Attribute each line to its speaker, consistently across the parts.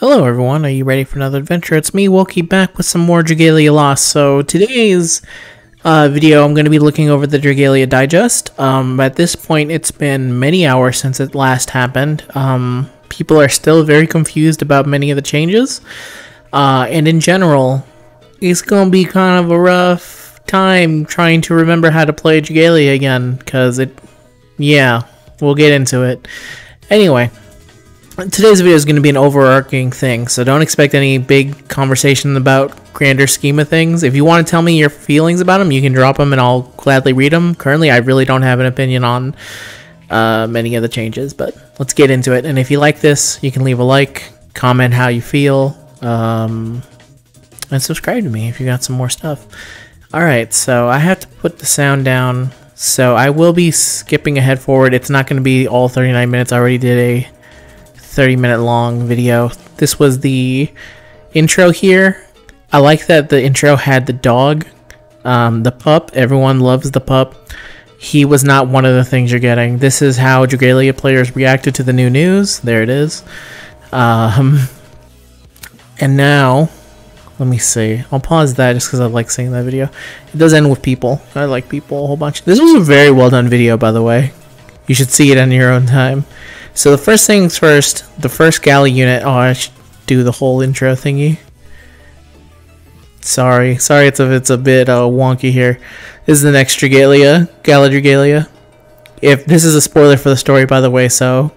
Speaker 1: Hello everyone, are you ready for another adventure? It's me, Wokey, back with some more Dragalia Lost. So today's uh, video, I'm going to be looking over the Dragalia Digest. Um, at this point, it's been many hours since it last happened. Um, people are still very confused about many of the changes. Uh, and in general, it's going to be kind of a rough time trying to remember how to play Dragalia again, because it, yeah, we'll get into it. Anyway, today's video is going to be an overarching thing, so don't expect any big conversation about grander scheme of things. If you want to tell me your feelings about them, you can drop them and I'll gladly read them. Currently, I really don't have an opinion on uh, many of the changes, but let's get into it. And if you like this, you can leave a like, comment how you feel, um, and subscribe to me if you got some more stuff. Alright, so I have to put the sound down, so I will be skipping ahead forward. It's not going to be all 39 minutes. I already did a 30 minute long video. This was the intro here. I like that the intro had the dog, um, the pup. Everyone loves the pup. He was not one of the things you're getting. This is how Dragalia players reacted to the new news. There it is. Um, and now, let me see. I'll pause that just because I like seeing that video. It does end with people. I like people a whole bunch. This was a very well done video, by the way. You should see it on your own time. So the first things first, the first galley unit. Oh, I should do the whole intro thingy. Sorry, sorry, it's a it's a bit uh, wonky here. This is the next Dragalia, Gala Dragalia. If this is a spoiler for the story, by the way, so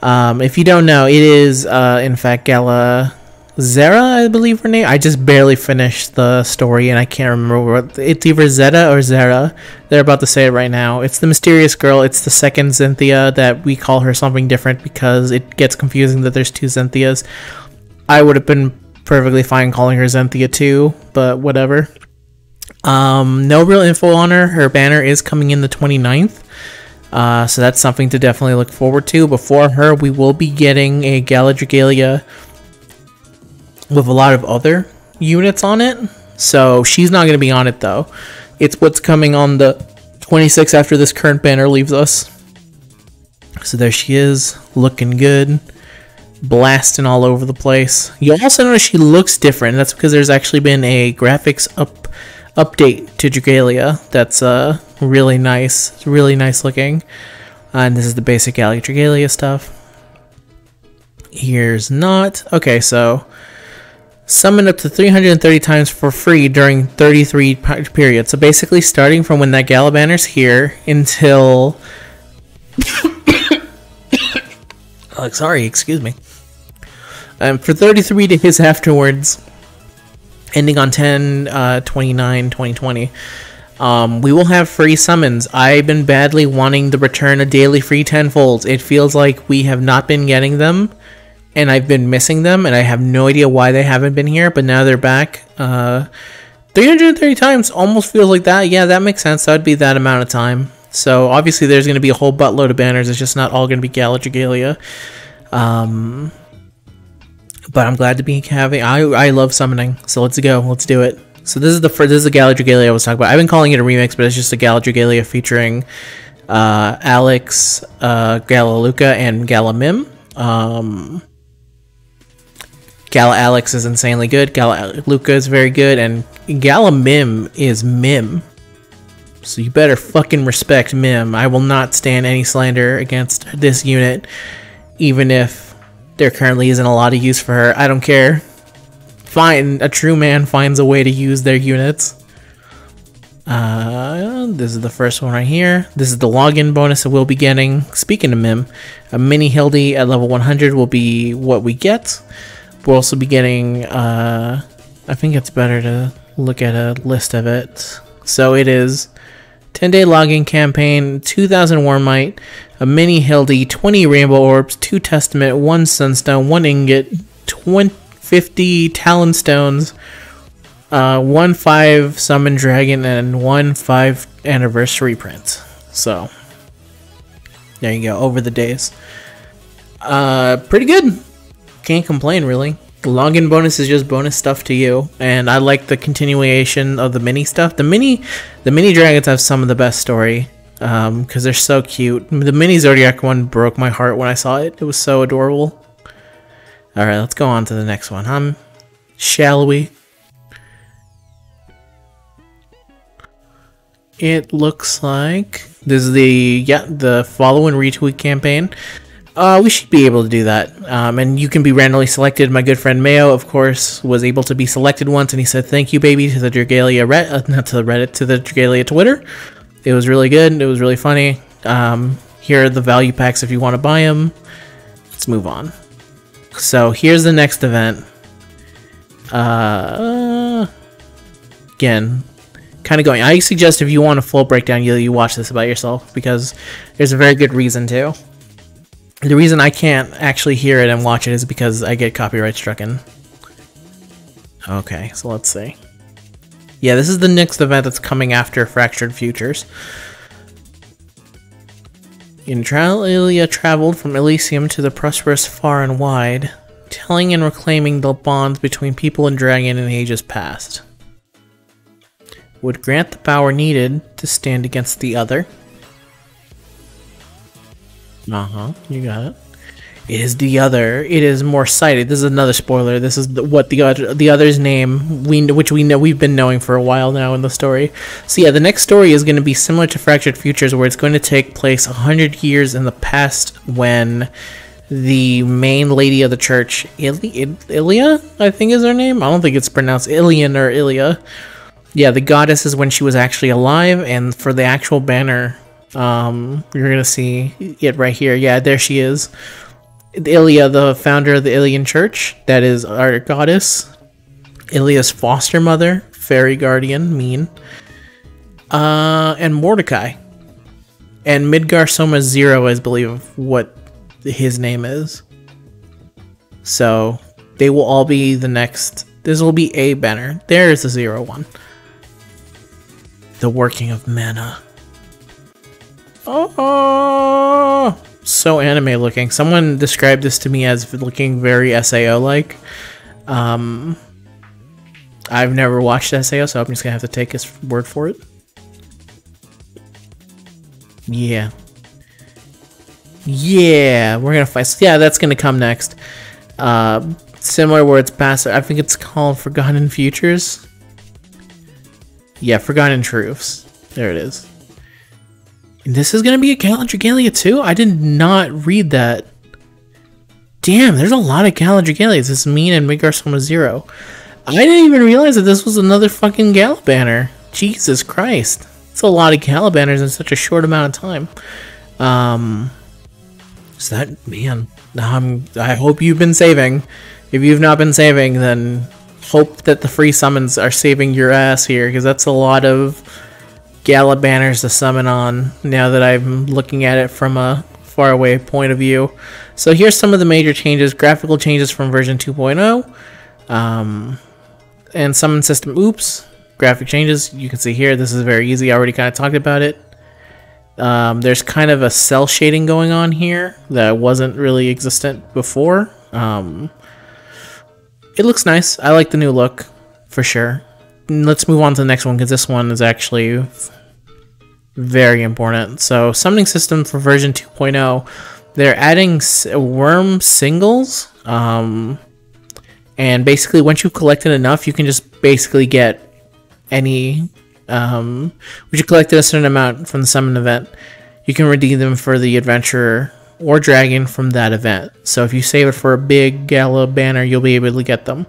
Speaker 1: um, if you don't know, it is uh, in fact Gala Zera, I believe her name. I just barely finished the story and I can't remember what it's either Zeta or Zera. They're about to say it right now. It's the mysterious girl. It's the second Zethia that we call her something different because it gets confusing that there's two Zethias. I would have been perfectly fine calling her Zethia too, but whatever. Um, no real info on her. Her banner is coming in the 29th. Uh, so that's something to definitely look forward to. Before her, we will be getting a Gala Dragalia with a lot of other units on it. So she's not going to be on it though. It's what's coming on the 26th after this current banner leaves us. So there she is, looking good, blasting all over the place. You also notice she looks different. That's because there's actually been a graphics up update to Dragalia that's uh really nice. Really nice looking. Uh, and this is the basic Gala Dragalia stuff. Here's not. Okay, so summon up to 330 times for free during 33 periods. So basically, starting from when that Gala banner's here until. oh, sorry, excuse me. Um, for 33 days afterwards, ending on 10 uh, 29 2020. Um, we will have free summons. I've been badly wanting the return of daily free tenfolds. It feels like we have not been getting them and I've been missing them, and I have no idea why they haven't been here, but now they're back. Uh, 330 times almost feels like that. Yeah, that makes sense. That would be that amount of time. So obviously there's going to be a whole buttload of banners. It's just not all going to be Gala Dragalia. Um, but I'm glad to be having. I I love summoning. So let's go. Let's do it. So this is the first, this is the I was talking about. I've been calling it a remix, but it's just a Gala Dragalia featuring uh, Alex, uh, Gala Luca, and Gala Mym. Um, Gala Alex is insanely good. Gala Luca is very good, and Gala Mym is Mym. So you better fucking respect Mym. I will not stand any slander against this unit, even if there currently isn't a lot of use for her. I don't care. Fine, a true man finds a way to use their units. Uh, this is the first one right here. This is the login bonus that we'll be getting. Speaking of Mym, a mini Hildy at level 100 will be what we get. We'll also be getting, uh, I think it's better to look at a list of it. So it is 10 day login campaign, 2000 Wyrmite, a mini Hildy, 20 Rainbow Orbs, 2 Testament, 1 Sunstone, 1 Ingot, 20, 50 Talon Stones, uh, 1 5 Summon Dragon, and 1 5 Anniversary print. So, there you go, over the days. Uh, pretty good can't complain really. Login bonus is just bonus stuff to you, and I like the continuation of the mini stuff. The mini, the mini dragons have some of the best story Um, because um, they're so cute. The mini Zodiac one broke my heart when I saw it. It was so adorable. Alright, let's go on to the next one, huh? Shall we? It looks like this is the yeah the follow and retweet campaign. Uh, we should be able to do that. Um, and you can be randomly selected. My good friend Mayo, of course, was able to be selected once, and he said thank you, baby, to the Dragalia Red, uh, not to the Reddit, to the Dragalia Twitter. It was really good. It was really funny. Um, here are the value packs if you want to buy them. Let's move on. So here's the next event. Uh, again, kind of going. I suggest if you want a full breakdown, you, you watch this about yourself because there's a very good reason to. The reason I can't actually hear it and watch it is because I get copyright stricken. Okay, so let's see. Yeah, this is the next event that's coming after Fractured Futures. Intralia traveled from Elysium to the prosperous far and wide, telling and reclaiming the bonds between people and dragon in ages past. Would grant the power needed to stand against the other. Uh-huh, you got it. It is the other. It is more sighted. This is another spoiler. This is the, what the other, the other's name, we which we know we've been knowing for a while now in the story. So yeah, the next story is going to be similar to Fractured Futures, where it's going to take place hundred years in the past when the main lady of the church, Ili- Ilia, I think is her name. I don't think it's pronounced Ilian or Ilia. Yeah, the goddess is when she was actually alive, and for the actual banner, um, you're gonna see it right here. Yeah, there she is. Ilia, the founder of the Ilian Church, that is our goddess. Ilia's foster mother, fairy guardian, mean. Uh, and Mordecai. And Midgardsormr Zero, I believe, what his name is. So they will all be the next. This will be a banner. There is the zero one. The working of mana. Oh, so anime looking. Someone described this to me as looking very SAO like. Um, I've never watched SAO, so I'm just gonna have to take his word for it. Yeah. Yeah, we're gonna fight. Yeah, that's gonna come next. Uh, similar where it's past. I think it's called Forgotten Futures. Yeah, Forgotten Truths. There it is. This is gonna be a Galadrigalia too? I did not read that. Damn, there's a lot of Gala Dragalias. This mean and Midgardsormr Zero. I didn't even realize that this was another fucking Gala banner. Jesus Christ. It's a lot of Gala banners in such a short amount of time. Um, so that, man, um, I hope you've been saving. If you've not been saving, then hope that the free summons are saving your ass here, because that's a lot of Gala banners to summon on now that I'm looking at it from a far away point of view. So here's some of the major changes, graphical changes from version 2.0. Um, and summon system oops graphic changes. You can see here this is very easy. I already kind of talked about it. Um, there's kind of a cell shading going on here that wasn't really existent before. Um, it looks nice. I like the new look for sure let's move on to the next one because this one is actually very important. So summoning system for version 2.0 they're adding Wyrmsigils um, and basically once you've collected enough you can just basically get any um once you collected a certain amount from the summon event you can redeem them for the adventurer or dragon from that event. So if you save it for a big gala banner you'll be able to get them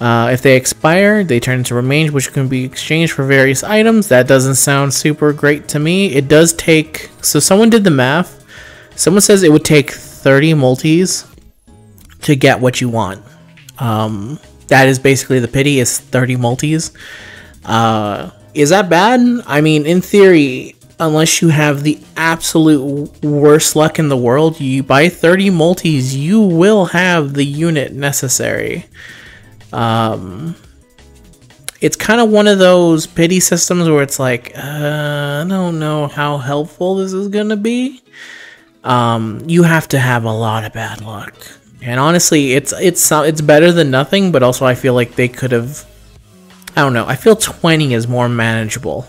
Speaker 1: uh, if they expire, they turn into remains, which can be exchanged for various items. That doesn't sound super great to me. It does take. So, someone did the math. Someone says it would take 30 multis to get what you want. Um, that is basically the pity is 30 multis. Uh, is that bad? I mean, in theory, unless you have the absolute worst luck in the world, you buy 30 multis, you will have the unit necessary. Um, it's kind of one of those pity systems where it's like, uh, I don't know how helpful this is gonna be. Um, you have to have a lot of bad luck. And honestly, it's it's it's better than nothing, but also I feel like they could have I don't know. I feel 20 is more manageable.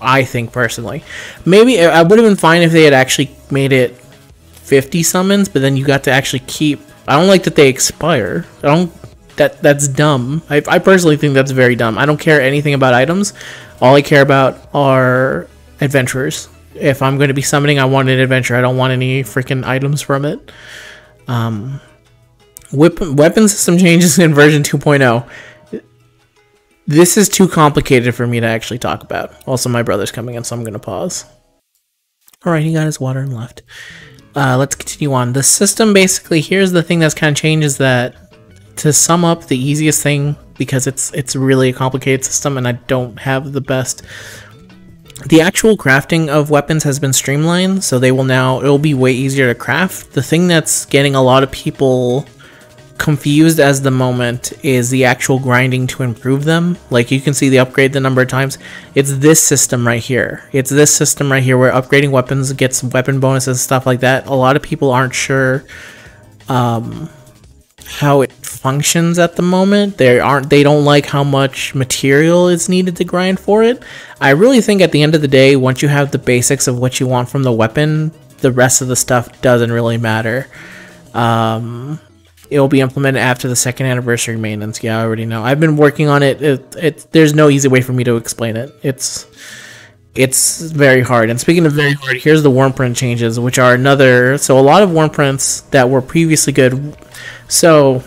Speaker 1: I think personally. Maybe I would have been fine if they had actually made it 50 summons, but then you got to actually keep I don't like that they expire. I don't that that's dumb. I, I personally think that's very dumb. I don't care anything about items. All I care about are adventurers. If I'm going to be summoning, I want an adventure. I don't want any freaking items from it. Um, whip, weapon system changes in version 2.0. This is too complicated for me to actually talk about. Also, my brother's coming in, so I'm going to pause. Alright, he got his water and left. Uh, let's continue on. The system basically, here's the thing that's kind of changed is that to sum up the easiest thing, because it's it's really a complicated system and I don't have the best the actual crafting of weapons has been streamlined, so they will now it will be way easier to craft. The thing that's getting a lot of people confused as the moment is the actual grinding to improve them. Like you can see the upgrade the number of times. It's this system right here. It's this system right here where upgrading weapons gets weapon bonuses and stuff like that. A lot of people aren't sure um, how it functions at the moment. They aren't they don't like how much material is needed to grind for it. I really think at the end of the day, once you have the basics of what you want from the weapon, the rest of the stuff doesn't really matter. Um, it will be implemented after the second anniversary maintenance. Yeah, I already know. I've been working on it. It, it. There's no easy way for me to explain it. It's it's very hard. And speaking of very hard, here's the Wyrmprint changes, which are another. So a lot of Wyrmprints that were previously good. So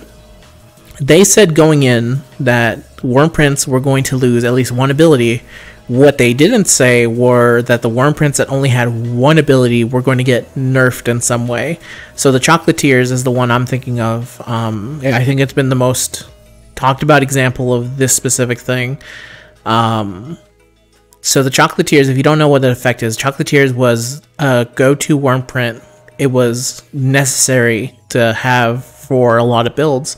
Speaker 1: they said going in that Wyrmprints were going to lose at least one ability what they didn't say were that the Wyrmprints that only had one ability were going to get nerfed in some way. So the Chocolatiers is the one I'm thinking of. Um, I think it's been the most talked about example of this specific thing. Um, so the Chocolatiers, if you don't know what the effect is, Chocolatiers was a go-to Wyrmprint. It was necessary to have for a lot of builds.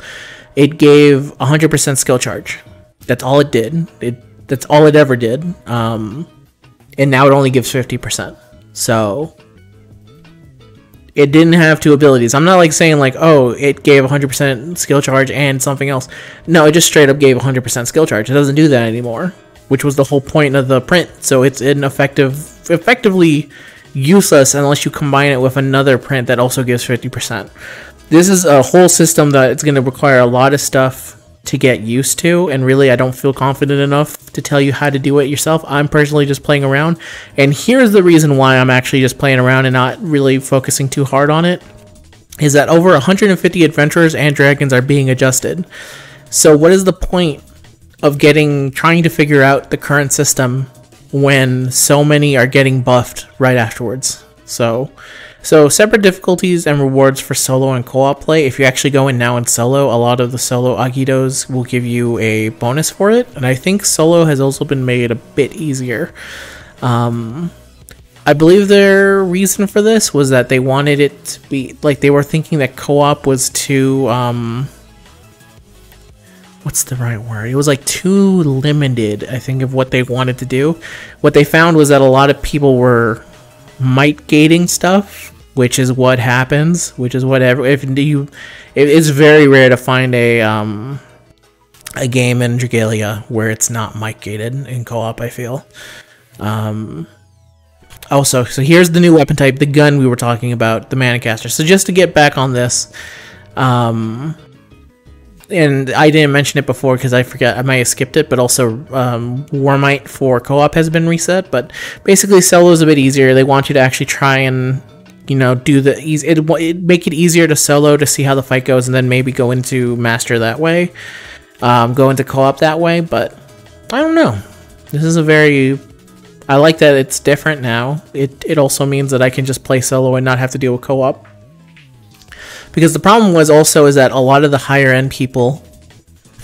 Speaker 1: It gave 100% skill charge. That's all it did. It that's all it ever did. Um, and now it only gives 50%. So it didn't have two abilities. I'm not like saying like, oh, it gave 100% skill charge and something else. No, it just straight up gave 100% skill charge. It doesn't do that anymore, which was the whole point of the print. So it's ineffective, effectively useless unless you combine it with another print that also gives 50%. This is a whole system that it's going to require a lot of stuff to get used to and really I don't feel confident enough to tell you how to do it yourself. I'm personally just playing around and here's the reason why I'm actually just playing around and not really focusing too hard on it is that over 150 adventurers and dragons are being adjusted. So what is the point of getting trying to figure out the current system when so many are getting buffed right afterwards? So so separate difficulties and rewards for solo and co-op play. If you actually go in now in solo, a lot of the solo Agitos will give you a bonus for it. And I think solo has also been made a bit easier. Um, I believe their reason for this was that they wanted it to be like they were thinking that co-op was too um what's the right word? It was like too limited, I think, of what they wanted to do. What they found was that a lot of people were might gating stuff which is what happens, which is whatever. If you, it is very rare to find a um, a game in Dragalia where it's not mic gated in co-op. I feel. Um, also, so here's the new weapon type, the gun we were talking about, the Manacaster. So just to get back on this, um, and I didn't mention it before because I forget I might have skipped it, but also um, Wyrmite for co-op has been reset. But basically, solo is a bit easier. They want you to actually try and you know, do the easy. It it make it easier to solo to see how the fight goes, and then maybe go into master that way, um, go into co-op that way. But I don't know. This is a very I like that it's different now. It it also means that I can just play solo and not have to deal with co-op. Because the problem was also is that a lot of the higher end people,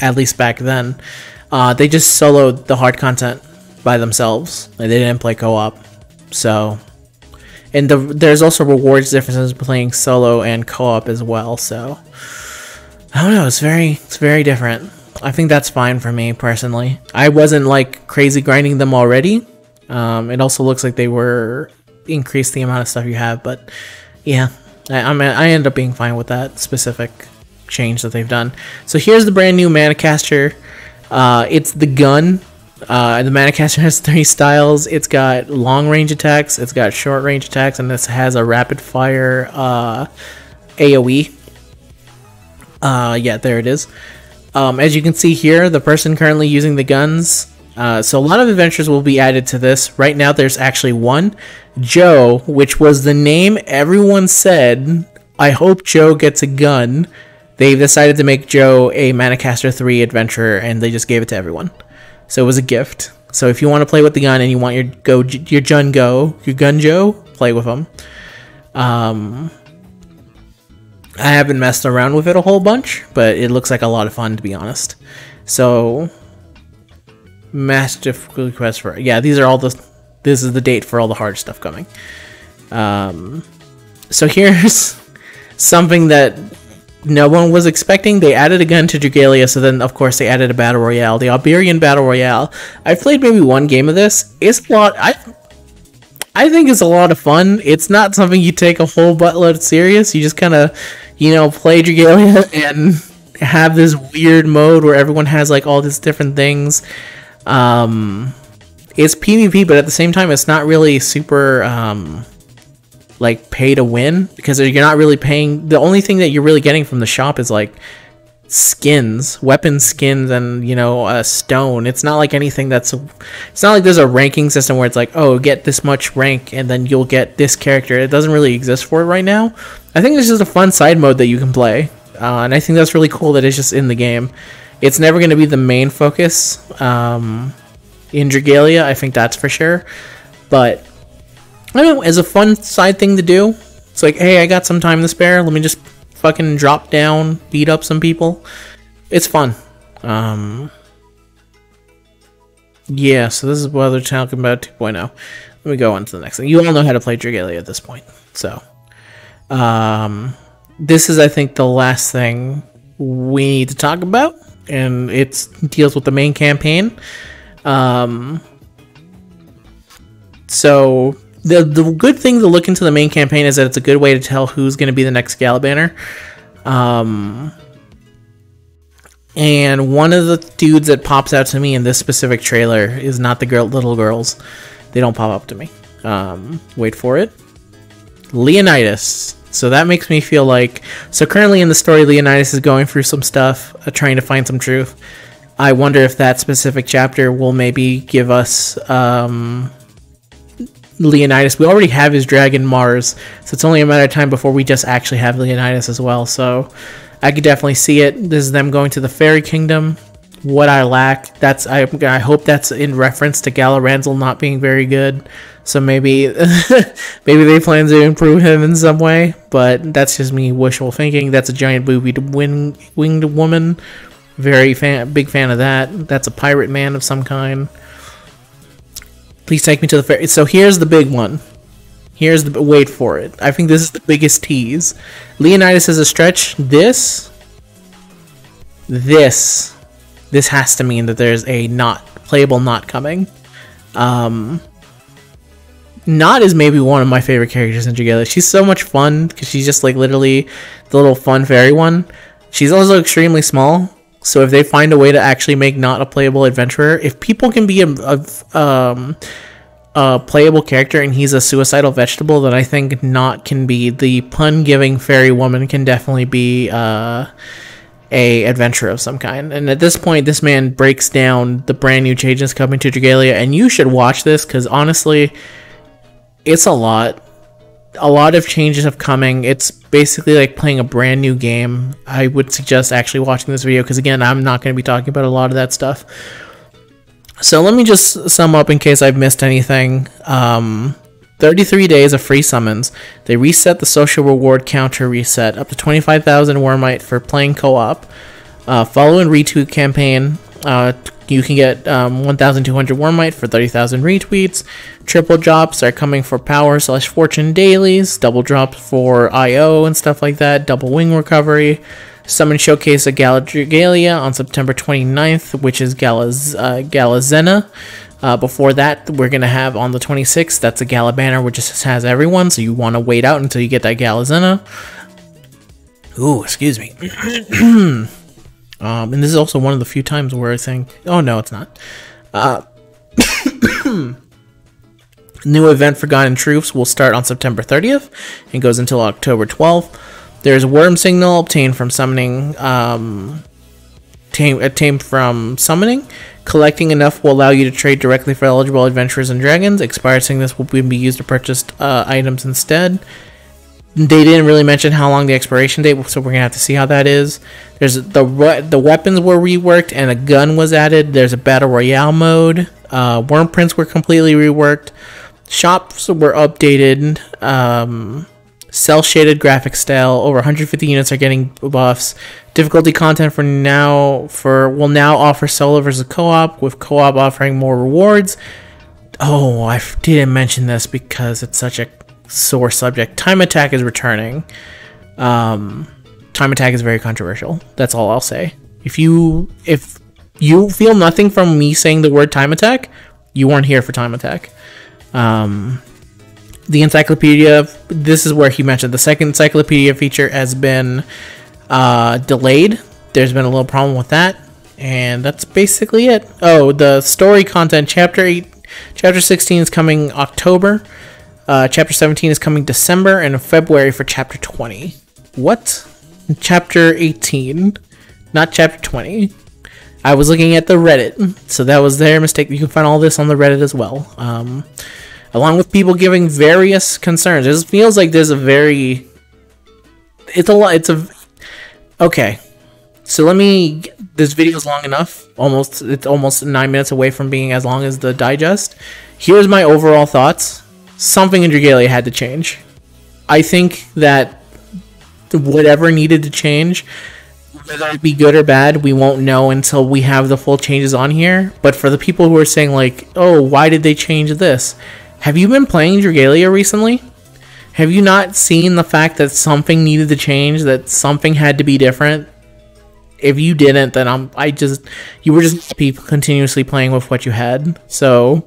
Speaker 1: at least back then, uh, they just soloed the hard content by themselves. They didn't play co-op. So and the, there's also rewards differences playing solo and co-op as well. So I don't know. It's very it's very different. I think that's fine for me personally. I wasn't like crazy grinding them already. Um, it also looks like they were increased the amount of stuff you have, but yeah, I, I mean, I end up being fine with that specific change that they've done. So here's the brand new Manacaster. Uh, it's the gun uh, the Manacaster has three styles. It's got long range attacks, it's got short range attacks, and this has a rapid fire uh, AoE. Uh, yeah, there it is. Um, as you can see here, the person currently using the guns. Uh, so a lot of adventures will be added to this. Right now, there's actually one, Joe, which was the name everyone said. I hope Joe gets a gun. They've decided to make Joe a Manacaster 3 adventurer, and they just gave it to everyone. So it was a gift. So if you want to play with the gun and you want your go your Jun Go your Gun Joe, play with them. Um, I haven't messed around with it a whole bunch, but it looks like a lot of fun to be honest. So, mass difficulty quest for yeah, these are all the this is the date for all the hard stuff coming. Um, so here's something that no one was expecting. They added a gun to Dragalia, so then of course they added a battle royale, the Alberian battle royale. I've played maybe one game of this. It's a lot. I I think it's a lot of fun. It's not something you take a whole buttload serious. You just kind of, you know, play Dragalia and have this weird mode where everyone has like all these different things. Um, it's PvP, but at the same time, it's not really super um, like pay to win because you're not really paying. The only thing that you're really getting from the shop is like skins, weapon skins, and you know a stone. It's not like anything that's. It's not like there's a ranking system where it's like, oh, get this much rank and then you'll get this character. It doesn't really exist for it right now. I think it's just a fun side mode that you can play, uh, and I think that's really cool that it's just in the game. It's never going to be the main focus um, in Dragalia. I think that's for sure, but I don't know, as a fun side thing to do. It's like, hey, I got some time to spare. Let me just fucking drop down, beat up some people. It's fun. Um, yeah, so this is what they're talking about 2.0. Let me go on to the next thing. You all know how to play Dragalia at this point. So, um, this is, I think, the last thing we need to talk about, and it deals with the main campaign. Um, so the the good thing to look into the main campaign is that it's a good way to tell who's going to be the next Galabanner. Um, and one of the dudes that pops out to me in this specific trailer is not the girl, little girls. They don't pop up to me. Um, wait for it. Leonidas. So that makes me feel like. So currently in the story, Leonidas is going through some stuff, uh, trying to find some truth. I wonder if that specific chapter will maybe give us um, Leonidas. We already have his dragon Mars, so it's only a matter of time before we just actually have Leonidas as well. So I could definitely see it. This is them going to the fairy kingdom. What I lack, that's I, I hope that's in reference to Gala Ranzal not being very good. So maybe maybe they plan to improve him in some way, but that's just me wishful thinking. That's a giant boobied wing, winged woman. Very fan, big fan of that. That's a pirate man of some kind. Please take me to the fair. So here's the big one. Here's the wait for it. I think this is the biggest tease. Leonidas is a stretch. This, this, this has to mean that there's a not playable Notte coming. Um, Notte is maybe one of my favorite characters in Dragalia. She's so much fun because she's just like literally the little fun fairy one. She's also extremely small, so if they find a way to actually make Notte a playable adventurer, if people can be a, a, um, a playable character and he's a suicidal vegetable, then I think Notte can be the pun giving fairy woman can definitely be uh, a adventurer of some kind. And at this point, this man breaks down the brand new changes coming to Dragalia, and you should watch this because honestly, it's a lot a lot of changes have coming. It's basically like playing a brand new game. I would suggest actually watching this video because again, I'm not going to be talking about a lot of that stuff. So let me just sum up in case I've missed anything. Um, 33 days of free summons. They reset the social reward counter reset up to 25,000 Wyrmite for playing co-op. Uh, follow and retweet campaign. Uh, you can get um, 1,200 Wyrmite for 30,000 retweets. Triple drops are coming for power slash fortune dailies. Double drops for IO and stuff like that. Double wing recovery. Summon Showcase of Galadragalia on September 29th, which is uh, Galazena. Uh, before that, we're going to have on the 26th, that's a Gala banner, which just has everyone, so you want to wait out until you get that Galazena. Ooh, excuse me. Um, and this is also one of the few times where I think, oh no, it's not. Uh, new event Forgotten Truths will start on September 30th and goes until October 12th. There's a Wyrmsigil obtained from summoning, um, tame, obtained from summoning. Collecting enough will allow you to trade directly for eligible adventurers and dragons. Expired sickness will be used to purchase uh, items instead. They didn't really mention how long the expiration date, so we're gonna have to see how that is. There's the the weapons were reworked and a gun was added. There's a battle royale mode. Uh, Wyrmprints were completely reworked. Shops were updated. Um, cell shaded graphic style. Over 150 units are getting buffs. Difficulty content for now for will now offer solo versus co-op, with co-op offering more rewards. Oh, I didn't mention this because it's such a sore subject. Time attack is returning. Um, time attack is very controversial. That's all I'll say. If you if you feel nothing from me saying the word time attack, you weren't here for time attack. Um, the encyclopedia. This is where he mentioned the second encyclopedia feature has been uh, delayed. There's been a little problem with that, and that's basically it. Oh, the story content, chapter eight, chapter sixteen is coming October. Uh, chapter 17 is coming December and February for chapter 20. What? Chapter 18, not chapter 20. I was looking at the Reddit, so that was their mistake. You can find all this on the Reddit as well. Um, along with people giving various concerns. It feels like there's a very. It's a lot. It's a. Okay. So let me. This video is long enough. Almost. It's almost nine minutes away from being as long as the digest. Here's my overall thoughts something in Dragalia had to change. I think that whatever needed to change, whether it be good or bad, we won't know until we have the full changes on here. But for the people who are saying like, "Oh, why did they change this?" Have you been playing Dragalia recently? Have you not seen the fact that something needed to change, that something had to be different? If you didn't, then I'm I just you were just continuously playing with what you had. So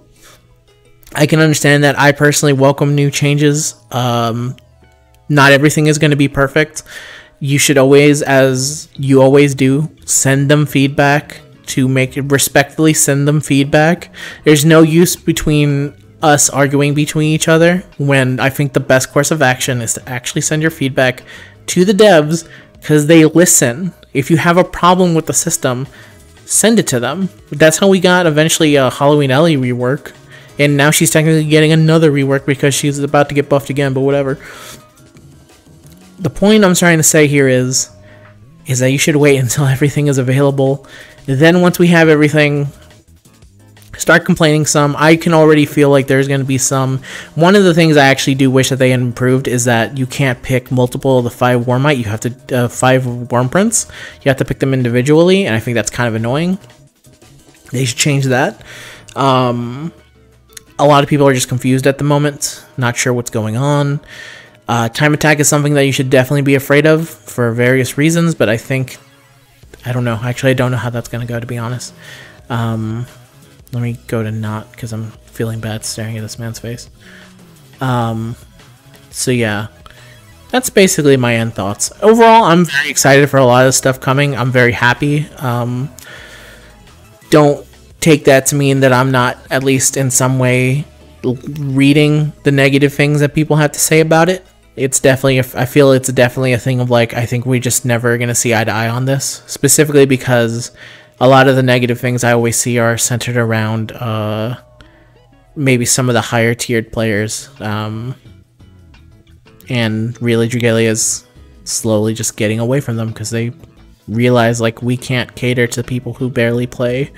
Speaker 1: I can understand that. I personally welcome new changes. Um, not everything is going to be perfect. You should always, as you always do, send them feedback to make it respectfully send them feedback. There's no use between us arguing between each other when I think the best course of action is to actually send your feedback to the devs because they listen. If you have a problem with the system, send it to them. That's how we got eventually a Halloween Ellie rework and now she's technically getting another rework because she's about to get buffed again, but whatever. The point I'm trying to say here is is that you should wait until everything is available. Then once we have everything, start complaining some. I can already feel like there's going to be some. One of the things I actually do wish that they improved is that you can't pick multiple of the five Wyrmite. You have to uh, five Wyrmprints. You have to pick them individually, and I think that's kind of annoying. They should change that. Um, a lot of people are just confused at the moment, not sure what's going on. Uh, time attack is something that you should definitely be afraid of for various reasons, but I think I don't know. Actually, I don't know how that's gonna go to be honest. Um, let me go to Notte because I'm feeling bad staring at this man's face. Um, so yeah, that's basically my end thoughts. Overall, I'm very excited for a lot of stuff coming. I'm very happy. Um, don't take that to mean that I'm not at least in some way reading the negative things that people have to say about it. It's definitely, I feel it's definitely a thing of like, I think we just never going to see eye to eye on this, specifically because a lot of the negative things I always see are centered around uh, maybe some of the higher tiered players. Um, and really, Dragalia is slowly just getting away from them because they realize like we can't cater to people who barely play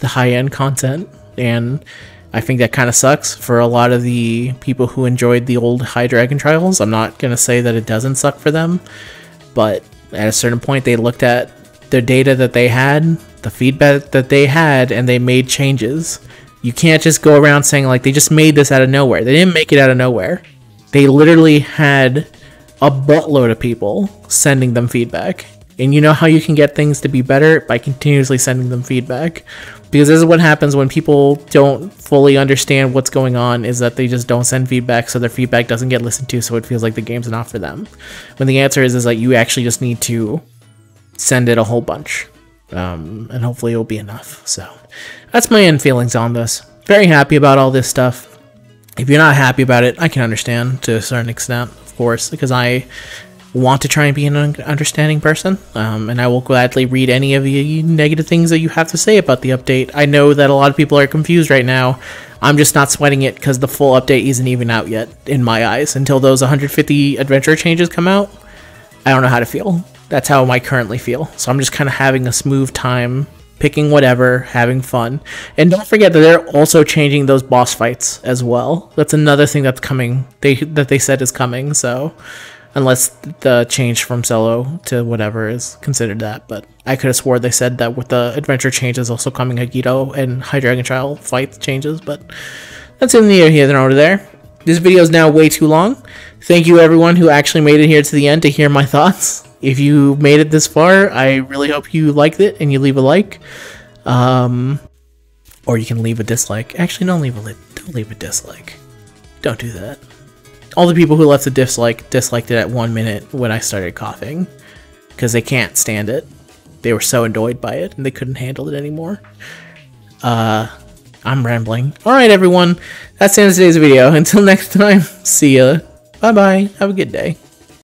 Speaker 1: the high end content, and I think that kind of sucks for a lot of the people who enjoyed the old High Dragon Trials. I'm not gonna say that it doesn't suck for them, but at a certain point, they looked at the data that they had, the feedback that they had, and they made changes. You can't just go around saying like they just made this out of nowhere. They didn't make it out of nowhere. They literally had a buttload of people sending them feedback. And you know how you can get things to be better? By continuously sending them feedback because this is what happens when people don't fully understand what's going on is that they just don't send feedback so their feedback doesn't get listened to so it feels like the game's not for them. When the answer is is that you actually just need to send it a whole bunch. Um, and hopefully it'll be enough. So that's my end feelings on this. Very happy about all this stuff. If you're not happy about it i can understand to a certain extent of course because i want to try and be an understanding person, um, and I will gladly read any of the negative things that you have to say about the update. I know that a lot of people are confused right now. I'm just not sweating it because the full update isn't even out yet, in my eyes. Until those 150 adventure changes come out, I don't know how to feel. That's how I currently feel. So I'm just kind of having a smooth time, picking whatever, having fun. And don't forget that they're also changing those boss fights as well. That's another thing that's coming. They that they said is coming. So unless the change from solo to whatever is considered that. But I could have swore they said that with the adventure changes also coming Agito and High Dragon Trial fight changes, but that's in the air here and over there. This video is now way too long. Thank you everyone who actually made it here to the end to hear my thoughts. If you made it this far, I really hope you liked it and you leave a like. Um, or you can leave a dislike. Actually, don't leave a don't leave a dislike. Don't do that all the people who left a dislike disliked it at one minute when I started coughing because they can't stand it. They were so annoyed by it and they couldn't handle it anymore. Uh, I'm rambling. All right, everyone. That's the end of today's video. Until next time, see ya. Bye bye. Have a good day.